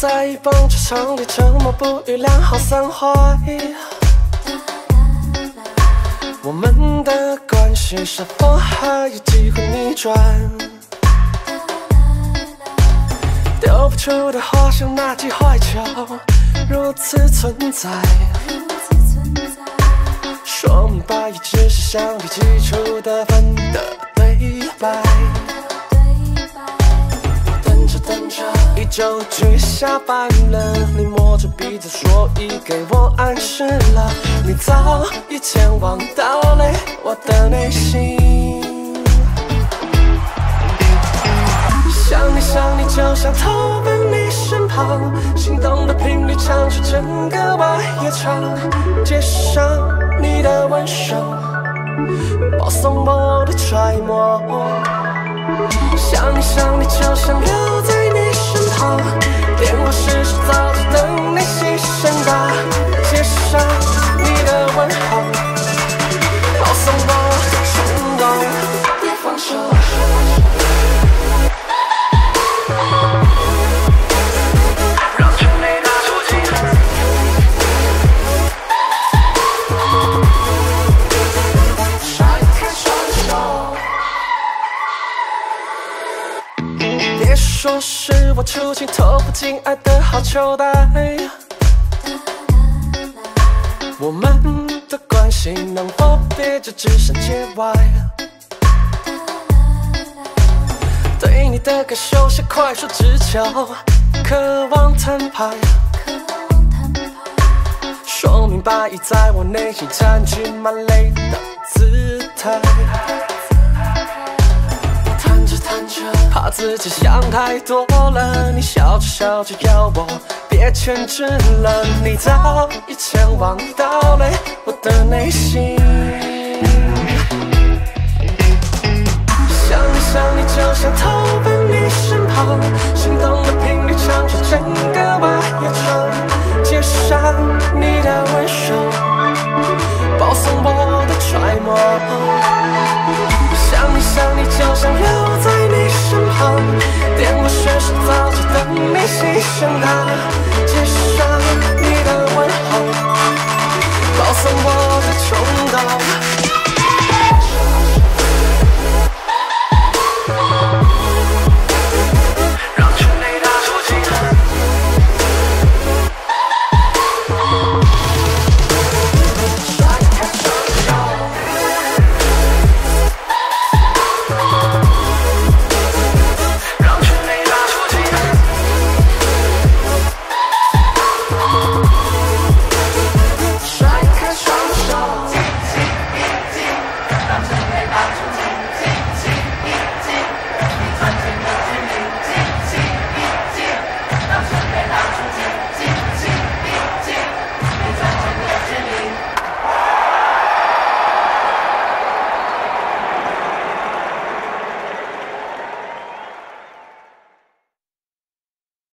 在棒球场里沉默不语，两好三坏。我们的关系是否还有机会逆转？丢不出的话像那记坏球，如此存在。说明白也只是橡皮基础的分的对白。就去下班了，你摸着鼻子说已给我暗示了，你早已前往盗垒我的内心。想你想你，就像投奔你身旁，心动的频率唱出整个晚夜场，接上你的温柔，保送我的揣摩。想你想你，就像别说是我出镜投不进爱的好球带，我们的关系能否别就只剩界外？对你的感受像快速直球，渴望摊牌，说明白已在我内心占据满累的姿态。怕自己想太多了，你笑着笑着要我别牵制了，你早已前往到了我的内心。想他。